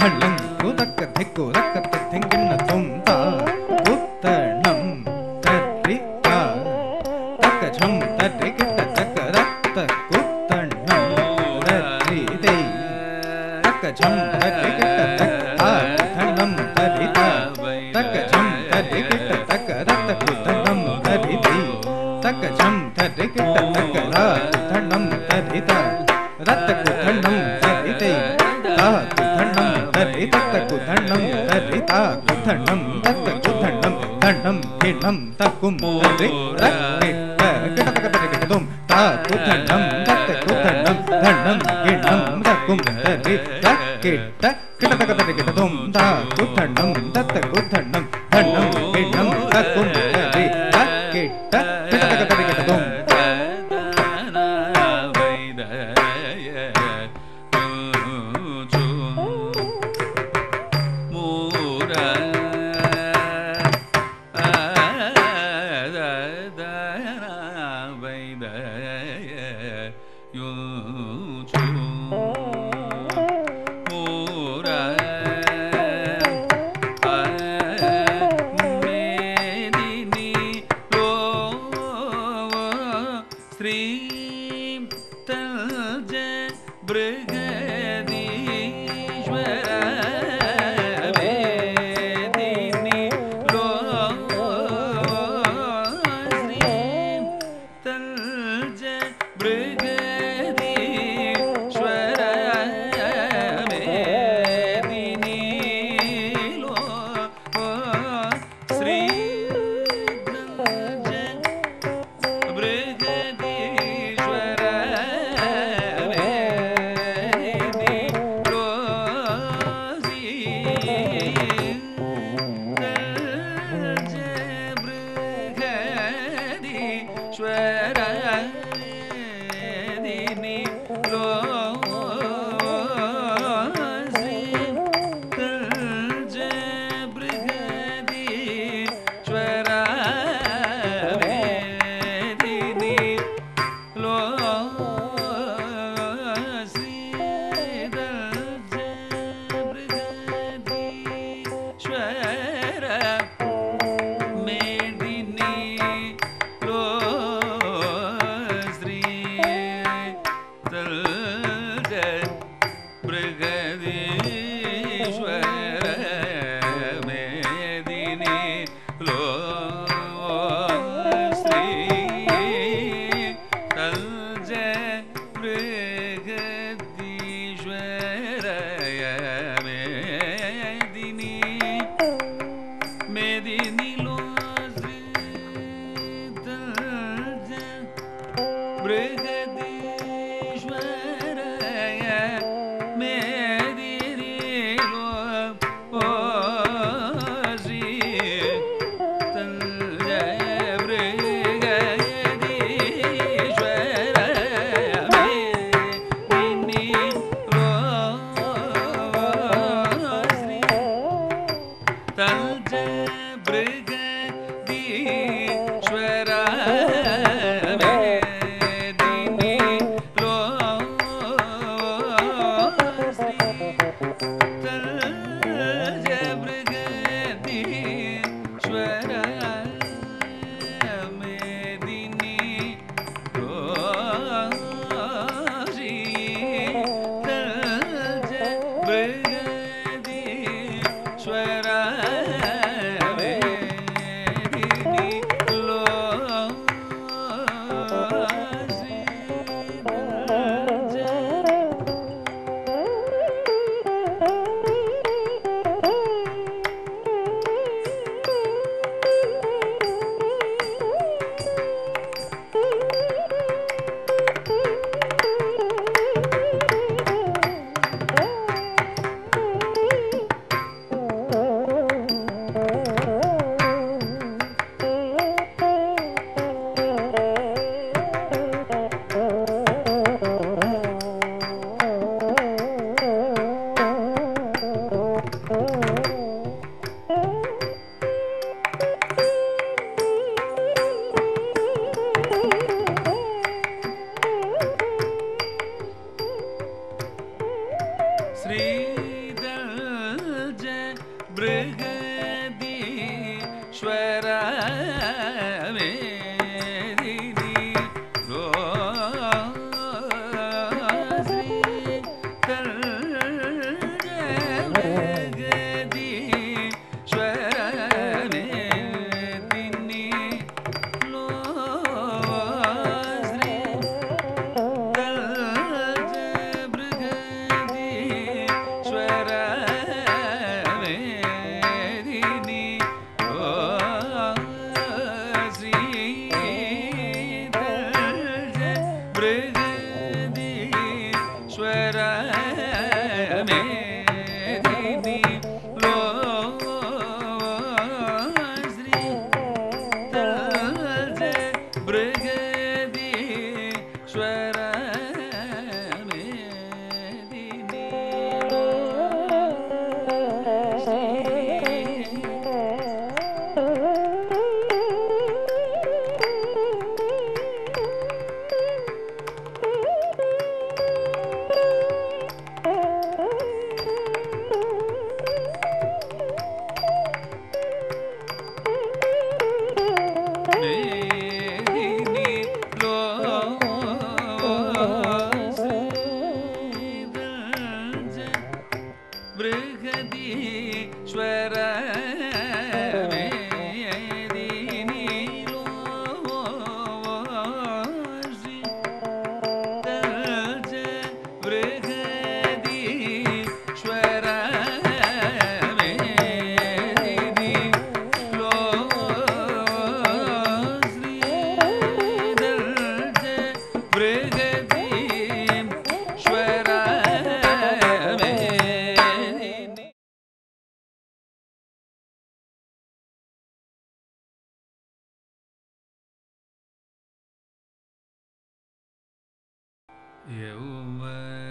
ಧಳ್ಳಂ ಕುದಕ್ಕ ಧಿಕ್ಕು ರಕ್ಕ ತಿಂಗಿಣ್ಣ ತುಂತ ಉತ್ತಣಂ ತರ್ರಿ ತ ತಕ್ಕ ಝಂ ತರ್ರಿ ಕಿಟ್ಟ ತಕ್ಕ ರಕ್ತ ಕುತ್ತಣ್ಣಂ ತರ್ರಿ ದೈ ತಕ್ಕ ಝಂ தரித தக்கு தண்டம் தரிதா கதண்டம் தத்த குதண்டம் தண்டம் கிண்ணம் தக்கும் தரி கிட்டத்தக்கதும் தா குதண்டம் தத்த குதண்டம் தண்டம் கிண்ணம் தக்கும் தரி கிட்ட கிட்டத்தக்கதும் தா குதண்டம் தத்த குதண்டம் தண்டம் கிண்ணம் தக்கும் yeah, yeah, yeah. ra Brüder. ईश्वर breathe. 也无畏。